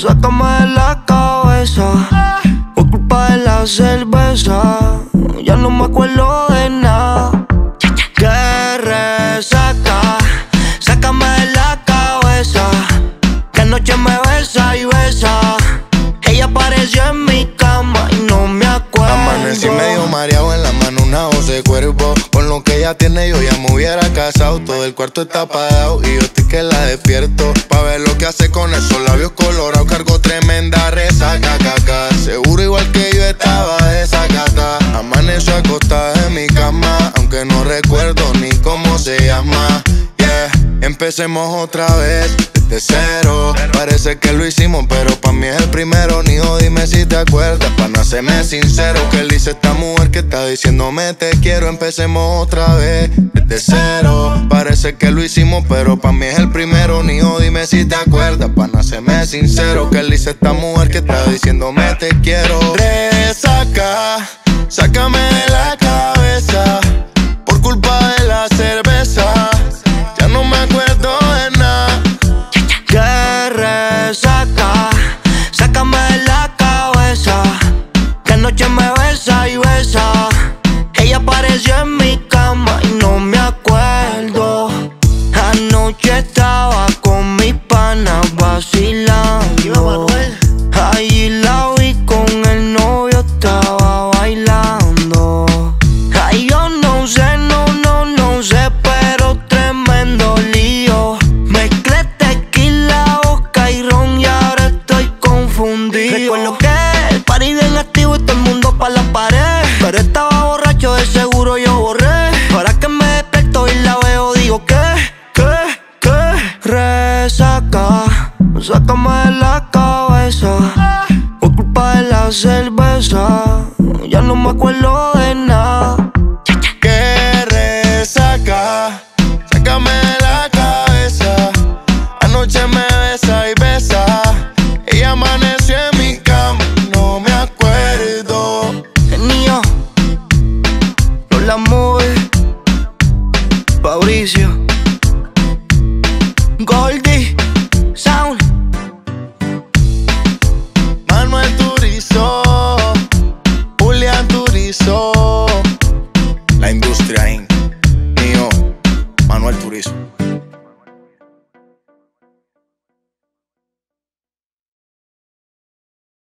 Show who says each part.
Speaker 1: sácame de la cabeza. Por culpa de la cerveza, ya no me acuerdo de nada. Que resaca, sácame de la cabeza. Que anoche me besa y besa. Ella apareció en mi cama y no me acuerdo. Amanecí medio
Speaker 2: mareado en la mano, una voz de cuerpo. Ella tiene, yo ya me hubiera casado. Todo el cuarto está apagado y yo estoy que la despierto. Pa' ver lo que hace con esos labios colorados. Cargo tremenda resaca, caca. Seguro igual que yo estaba desacata. Amaneció acostada en mi cama, aunque no recuerdo ni cómo se llama. Yeah, empecemos otra vez. De cero, parece que lo hicimos, pero pa' mí es el primero. Nijo, dime si te acuerdas, pa' no hacerme sincero. Que le hice esta mujer que está diciéndome te quiero. Empecemos otra vez, desde cero. Parece que lo hicimos, pero pa' mí es el primero. Nijo, dime si te acuerdas, pa' no hacerme sincero. Que le hice esta mujer que está diciéndome te quiero. Resaca, sácame de la cabeza. Por culpa de la cerveza,
Speaker 1: Recuerdo que el party bien activo y todo el mundo pa' la pared. Pero estaba borracho, de seguro yo borré. Ahora que me despierto y la veo, digo que, que, que. Resaca, sácame de la cabeza. Por culpa de la cerveza, ya no me acuerdo de nada.
Speaker 2: Que resaca, sácame de la cabeza. Anoche me besa y besa.
Speaker 1: Fabricio, Goldie, Sound,
Speaker 2: Manuel Turizo, Julián Turizo, la industria